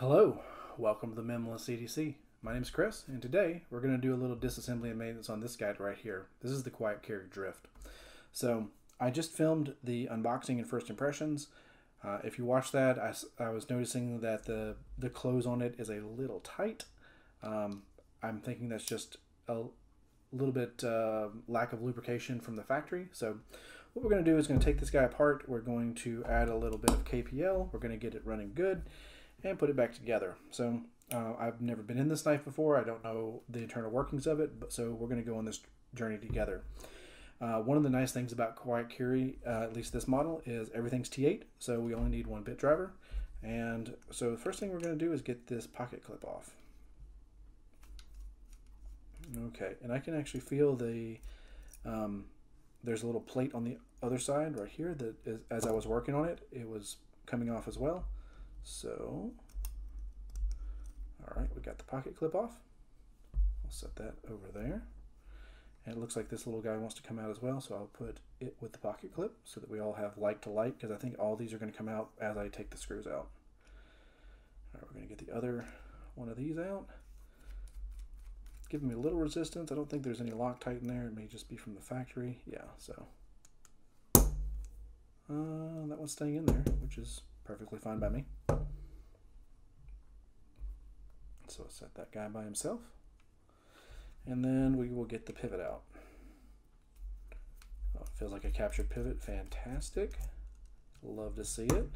Hello, welcome to the Minimalist EDC. My name is Chris, and today we're going to do a little disassembly and maintenance on this guide right here. This is the Quiet Carry Drift. So I just filmed the unboxing and first impressions. Uh, if you watch that, I, I, was noticing that the, the close on it is a little tight. Um, I'm thinking that's just a little bit uh, lack of lubrication from the factory. So what we're going to do is going to take this guy apart. We're going to add a little bit of KPL. We're going to get it running good and put it back together. So uh, I've never been in this knife before. I don't know the internal workings of it, but so we're going to go on this journey together. Uh, one of the nice things about Quiet Carry, uh, at least this model, is everything's T8, so we only need one bit driver. And so the first thing we're going to do is get this pocket clip off. Okay, and I can actually feel the, um, there's a little plate on the other side right here that is, as I was working on it, it was coming off as well. So, all right, we got the pocket clip off. I'll set that over there. And it looks like this little guy wants to come out as well, so I'll put it with the pocket clip so that we all have like to like, because I think all these are going to come out as I take the screws out. All right, we're going to get the other one of these out. Giving me a little resistance. I don't think there's any Loctite in there. It may just be from the factory. Yeah, so. Uh, that one's staying in there, which is perfectly fine by me. So set that guy by himself. And then we will get the pivot out. Oh, feels like a captured pivot. Fantastic. Love to see it.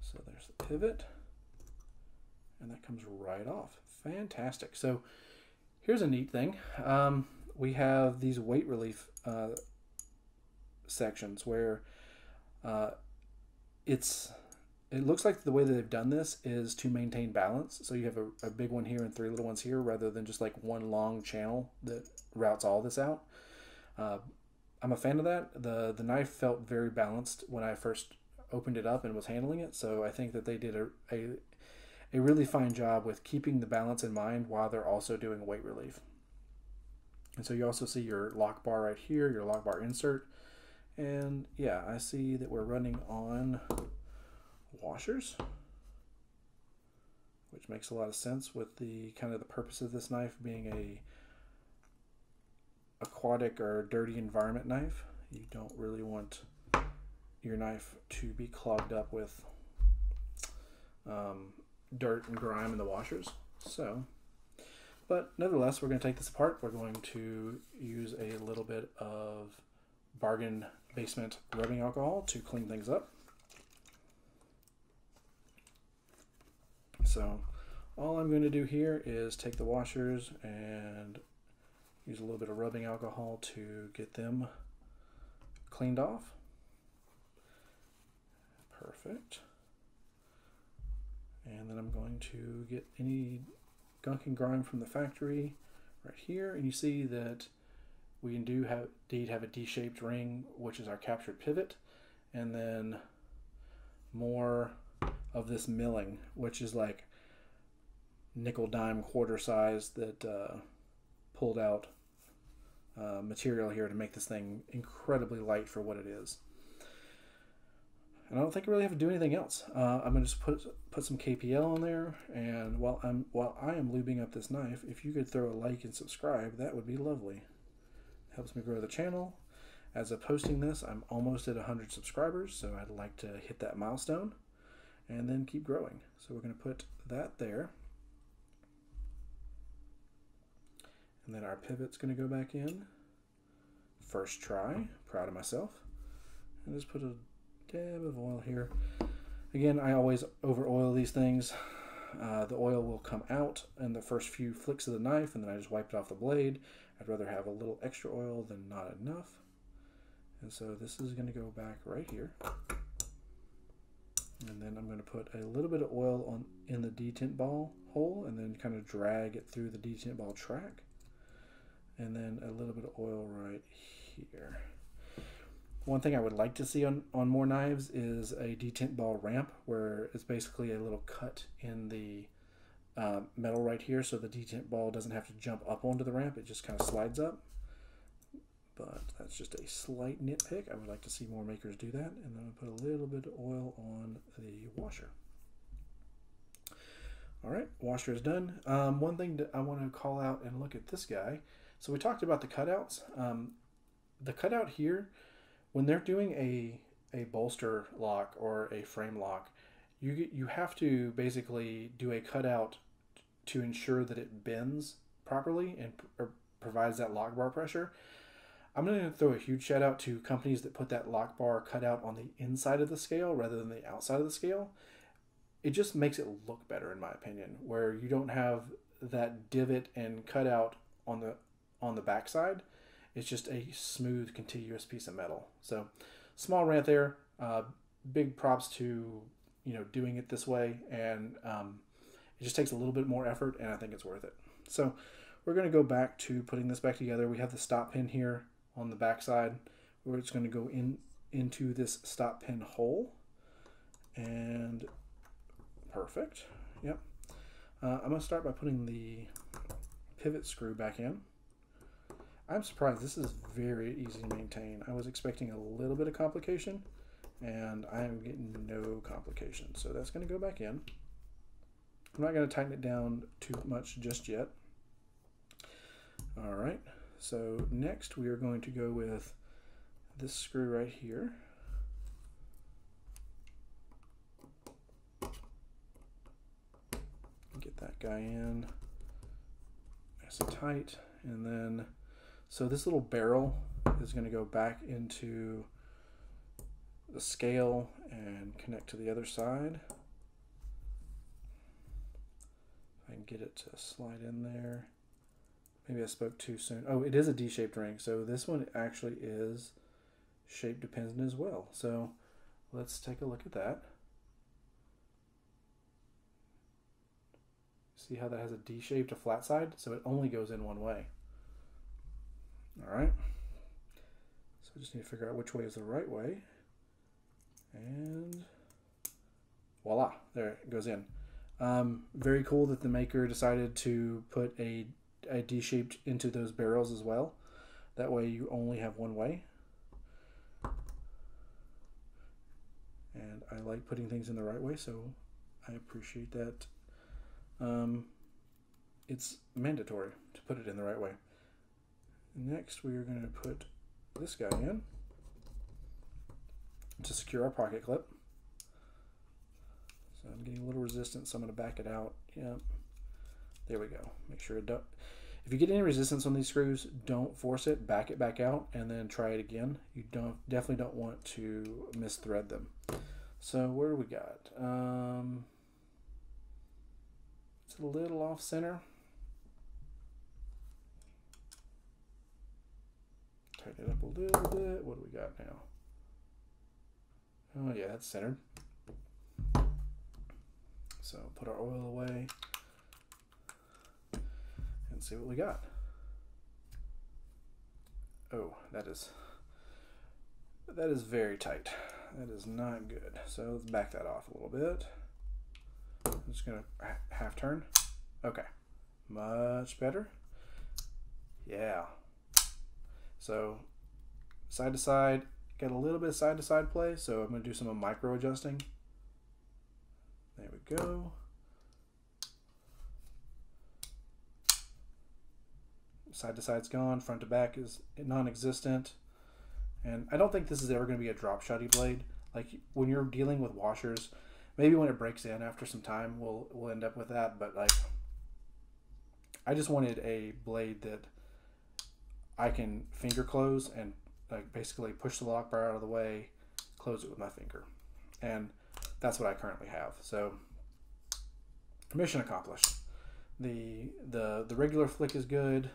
So there's the pivot. And that comes right off. Fantastic. So here's a neat thing. Um, we have these weight relief uh, sections where uh, it's it looks like the way that they've done this is to maintain balance. So you have a, a, big one here and three little ones here rather than just like one long channel that routes all this out. Uh, I'm a fan of that. The, the knife felt very balanced when I first opened it up and was handling it. So I think that they did a, a, a really fine job with keeping the balance in mind while they're also doing weight relief. And so you also see your lock bar right here, your lock bar insert. And yeah, I see that we're running on washers, which makes a lot of sense with the kind of the purpose of this knife being a aquatic or dirty environment knife. You don't really want your knife to be clogged up with um, dirt and grime in the washers. So, but nevertheless, we're going to take this apart. We're going to use a little bit of bargain basement rubbing alcohol to clean things up. So all I'm going to do here is take the washers and use a little bit of rubbing alcohol to get them cleaned off. Perfect. And then I'm going to get any gunk and grime from the factory right here. And you see that we do have indeed have a D-shaped ring, which is our captured pivot. And then more of this milling, which is like nickel dime quarter size that uh, pulled out uh, material here to make this thing incredibly light for what it is. And I don't think I really have to do anything else. Uh, I'm gonna just put put some KPL on there, and while I'm while I am lubing up this knife, if you could throw a like and subscribe, that would be lovely. Helps me grow the channel. As of posting this, I'm almost at 100 subscribers, so I'd like to hit that milestone and then keep growing. So we're going to put that there. And then our pivot's going to go back in. First try, proud of myself. And just put a dab of oil here. Again, I always over oil these things. Uh, the oil will come out in the first few flicks of the knife and then I just wipe it off the blade. I'd rather have a little extra oil than not enough. And so this is going to go back right here. And then I'm going to put a little bit of oil on in the detent ball hole and then kind of drag it through the detent ball track. And then a little bit of oil right here. One thing I would like to see on, on more knives is a detent ball ramp where it's basically a little cut in the uh, metal right here so the detent ball doesn't have to jump up onto the ramp. It just kind of slides up but that's just a slight nitpick. I would like to see more makers do that. And then I'll put a little bit of oil on the washer. All right, washer is done. Um, one thing that I want to call out and look at this guy. So we talked about the cutouts. Um, the cutout here, when they're doing a a bolster lock or a frame lock, you you have to basically do a cutout to ensure that it bends properly and pr- provides that lock bar pressure. I'm going to throw a huge shout out to companies that put that lock bar cutout on the inside of the scale rather than the outside of the scale. It just makes it look better, in my opinion, where you don't have that divot and cutout on the on the backside. It's just a smooth, contiguous piece of metal. So, small rant there. Uh, big props to you know doing it this way, and um, it just takes a little bit more effort, and I think it's worth it. So, we're going to go back to putting this back together. We have the stop pin here on the back side. We're just going to go in into this stop pin hole, and perfect. Yep. Uh, I'm going to start by putting the pivot screw back in. I'm surprised this is very easy to maintain. I was expecting a little bit of complication and I am getting no complication. So that's going to go back in. I'm not going to tighten it down too much just yet. All right, so next we are going to go with this screw right here. Get that guy in nice and tight, and then so this little barrel is going to go back into the scale and connect to the other side. If I can get it to slide in there. Maybe I spoke too soon. Oh, it is a D-shaped ring. So this one actually is shape dependent as well. So let's take a look at that. See how that has a D-shaped, a flat side? So it only goes in one way. All right. So I just need to figure out which way is the right way. And voila, there it goes in. Um, very cool that the maker decided to put a, a D-shaped into those barrels as well. That way you only have one way. And I like putting things in the right way, so I appreciate that. Um, it's mandatory to put it in the right way. Next, we are going to put this guy in to secure our pocket clip. So I'm getting a little resistance, so I'm going to back it out. Yep. There we go. Make sure it don't. If you get any resistance on these screws, don't force it. Back it back out, and then try it again. You don't definitely don't want to misthread them. So where do we got? Um, it's a little off center. tighten it up a little bit. What do we got now? Oh yeah, that's centered. So put our oil away and see what we got. Oh, that is that is very tight. That is not good. So let's back that off a little bit. I'm just gonna half turn. Okay, much better. Yeah, so side to side, get a little bit of side to side play. So I'm to do some micro adjusting. Go. Side to side's gone, front to back is non-existent. And I don't think this is ever going to be a drop shotty blade. Like when you're dealing with washers, maybe when it breaks in after some time, we'll we'll end up with that. But like, I just wanted a blade that I can finger close and like basically push the lock bar out of the way, close it with my finger. And that's what I currently have. So mission accomplished. The the the regular flick is good.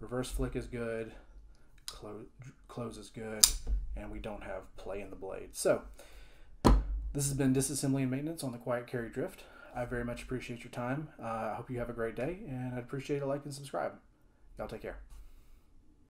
Reverse flick is good. Close close is good, and we don't have play in the blade. So this has been disassembly and maintenance on the Quiet Carry Drift. I very much appreciate your time. Uh, I hope you have a great day, and I'd appreciate a like and subscribe. Y'all take care.